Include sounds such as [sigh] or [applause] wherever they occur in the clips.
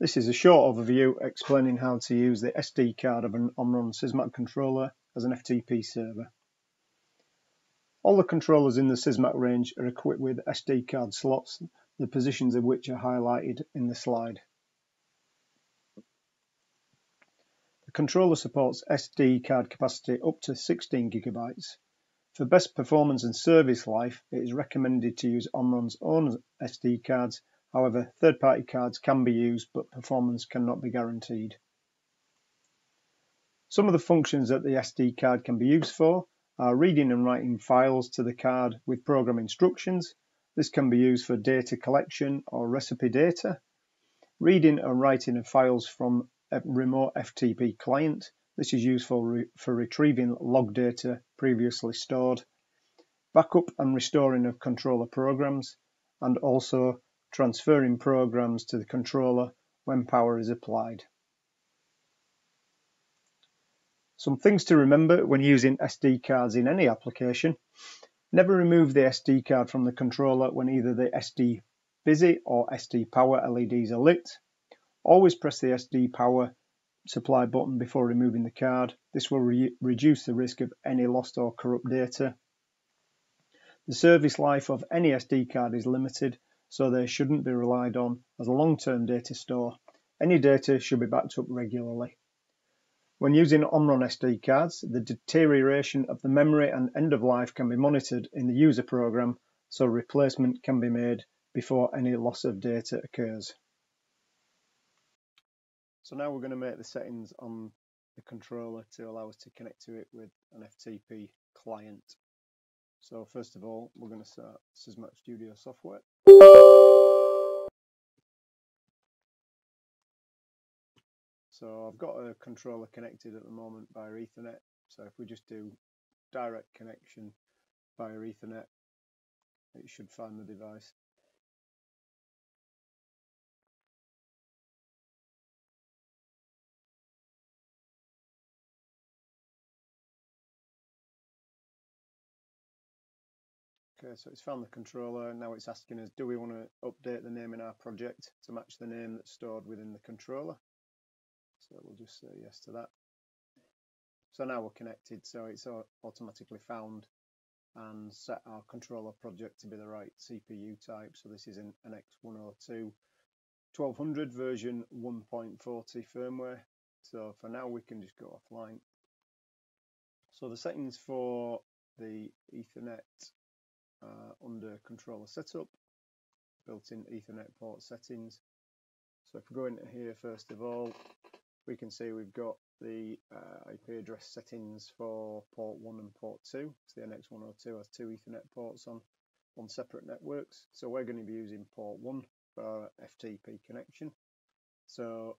This is a short overview explaining how to use the SD card of an Omron Sysmac controller as an FTP server. All the controllers in the Sysmac range are equipped with SD card slots, the positions of which are highlighted in the slide. The controller supports SD card capacity up to 16 gigabytes. For best performance and service life, it is recommended to use Omron's own SD cards However, third-party cards can be used, but performance cannot be guaranteed. Some of the functions that the SD card can be used for are reading and writing files to the card with program instructions. This can be used for data collection or recipe data. Reading and writing of files from a remote FTP client. This is useful re for retrieving log data previously stored. Backup and restoring of controller programs and also transferring programs to the controller when power is applied. Some things to remember when using SD cards in any application. Never remove the SD card from the controller when either the SD busy or SD power LEDs are lit. Always press the SD power supply button before removing the card. This will re reduce the risk of any lost or corrupt data. The service life of any SD card is limited so they shouldn't be relied on as a long-term data store. Any data should be backed up regularly. When using Omron SD cards, the deterioration of the memory and end of life can be monitored in the user program so replacement can be made before any loss of data occurs. So now we're going to make the settings on the controller to allow us to connect to it with an FTP client. So first of all, we're going to start Sysmac Studio software. So I've got a controller connected at the moment via Ethernet. So if we just do direct connection via Ethernet, it should find the device. Okay, so it's found the controller. Now it's asking us, do we want to update the name in our project to match the name that's stored within the controller? So we'll just say yes to that. So now we're connected, so it's automatically found and set our controller project to be the right CPU type. So this is an X102, 1200 version 1.40 firmware. So for now we can just go offline. So the settings for the Ethernet uh, under controller setup, built-in Ethernet port settings. So if we go into here first of all, we can see we've got the uh, IP address settings for port 1 and port 2. So the NX102 has two Ethernet ports on, on separate networks. So we're going to be using port 1 for our FTP connection. So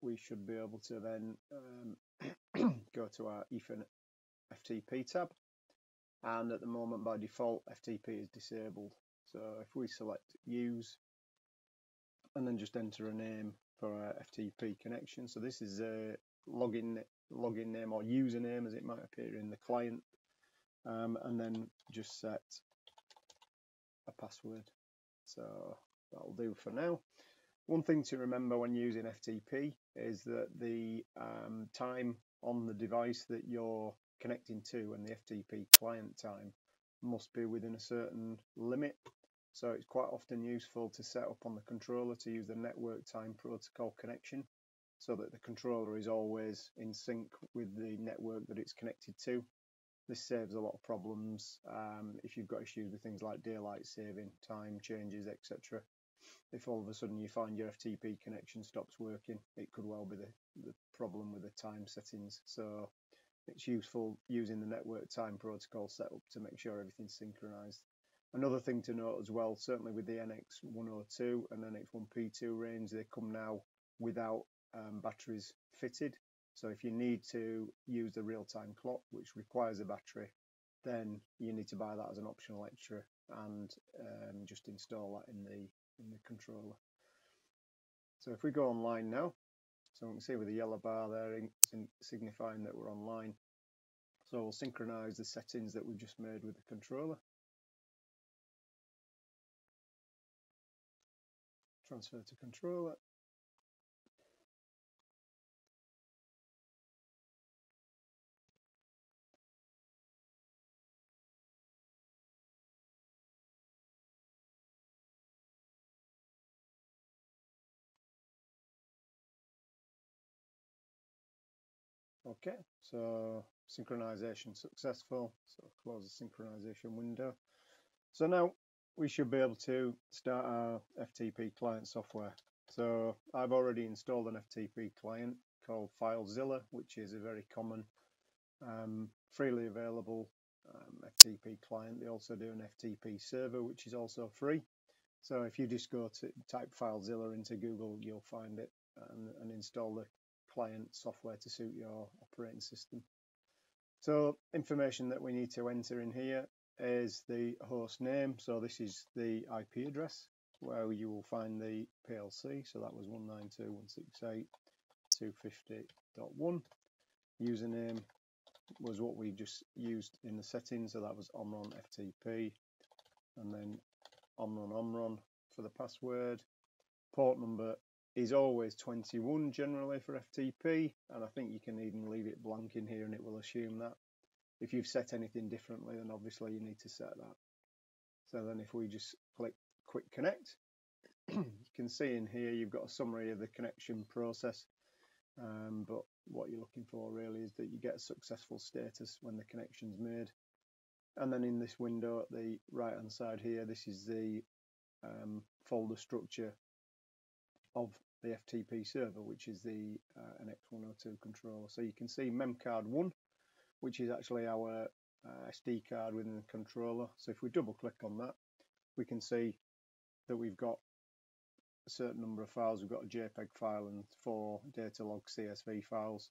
we should be able to then um, [clears throat] go to our Ethernet FTP tab and at the moment by default FTP is disabled so if we select use and then just enter a name for our FTP connection. So this is a login login name or username as it might appear in the client. Um, and then just set a password. So that'll do for now. One thing to remember when using FTP is that the um, time on the device that you're connecting to and the FTP client time must be within a certain limit. So it's quite often useful to set up on the controller to use the network time protocol connection so that the controller is always in sync with the network that it's connected to. This saves a lot of problems um, if you've got issues with things like daylight saving, time changes, etc. If all of a sudden you find your FTP connection stops working, it could well be the, the problem with the time settings. So it's useful using the network time protocol setup to make sure everything's synchronized. Another thing to note as well, certainly with the NX102 and NX1P2 range, they come now without um, batteries fitted. So if you need to use the real-time clock, which requires a battery, then you need to buy that as an optional extra and um, just install that in the in the controller. So if we go online now, so we can see with the yellow bar there signifying that we're online. So we'll synchronize the settings that we've just made with the controller. transfer to controller. Okay, so synchronization successful. So close the synchronization window. So now we should be able to start our FTP client software. So I've already installed an FTP client called FileZilla, which is a very common, um, freely available um, FTP client. They also do an FTP server, which is also free. So if you just go to type FileZilla into Google, you'll find it and, and install the client software to suit your operating system. So information that we need to enter in here is the host name. So this is the IP address where you will find the PLC. So that was 192.168.250.1. Username was what we just used in the settings. So that was Omron FTP and then Omron Omron for the password. Port number is always 21 generally for FTP and I think you can even leave it blank in here and it will assume that. If you've set anything differently then obviously you need to set that. So then if we just click quick connect [clears throat] you can see in here you've got a summary of the connection process um, but what you're looking for really is that you get a successful status when the connection's made and then in this window at the right hand side here this is the um, folder structure of the FTP server, which is the uh, NX102 controller. So you can see memcard1, which is actually our uh, SD card within the controller. So if we double click on that, we can see that we've got a certain number of files. We've got a JPEG file and four data log CSV files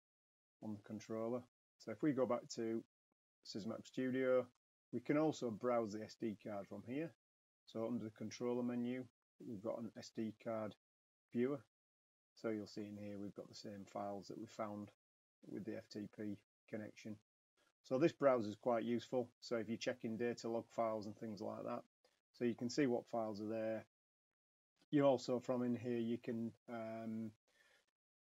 on the controller. So if we go back to Sysmac Studio, we can also browse the SD card from here. So under the controller menu, we've got an SD card viewer. So you'll see in here we've got the same files that we found with the FTP connection. So this browser is quite useful. So if you're checking data log files and things like that, so you can see what files are there. You also from in here you can um,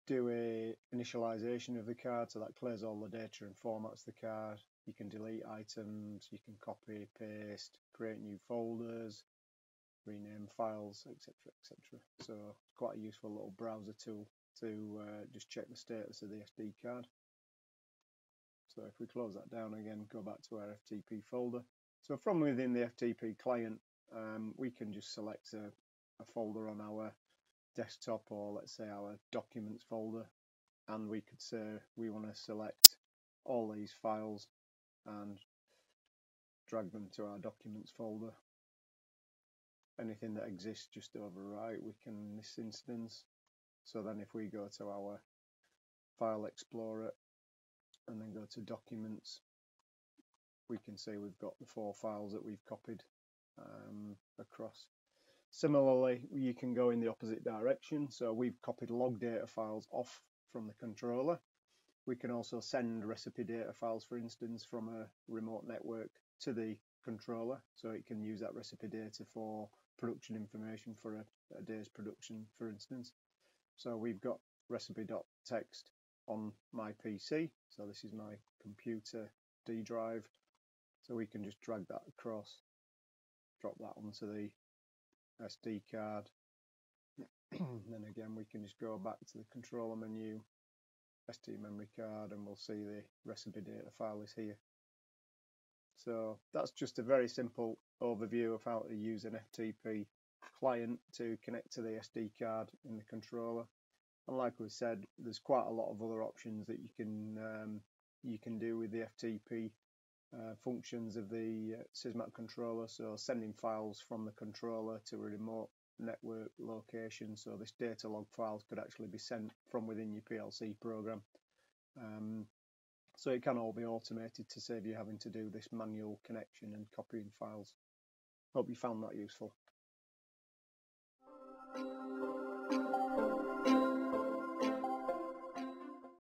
do a initialization of the card, so that clears all the data and formats the card. You can delete items, you can copy, paste, create new folders, rename files, etc., etc. So quite a useful little browser tool to uh, just check the status of the SD card. So if we close that down again, go back to our FTP folder. So from within the FTP client, um, we can just select a, a folder on our desktop or let's say our documents folder and we could say we want to select all these files and drag them to our documents folder anything that exists just overwrite we can in this instance so then if we go to our file explorer and then go to documents we can see we've got the four files that we've copied um, across. Similarly you can go in the opposite direction. So we've copied log data files off from the controller. We can also send recipe data files for instance from a remote network to the controller. So it can use that recipe data for production information for a, a day's production, for instance. So we've got recipe.txt on my PC. So this is my computer D drive. So we can just drag that across, drop that onto the SD card. [clears throat] then again, we can just go back to the controller menu, SD memory card, and we'll see the recipe data file is here. So that's just a very simple overview of how to use an FTP client to connect to the SD card in the controller. And like we said, there's quite a lot of other options that you can um, you can do with the FTP uh, functions of the uh, Sysmac controller. So sending files from the controller to a remote network location. So this data log files could actually be sent from within your PLC program. Um, so it can all be automated to save you having to do this manual connection and copying files. Hope you found that useful.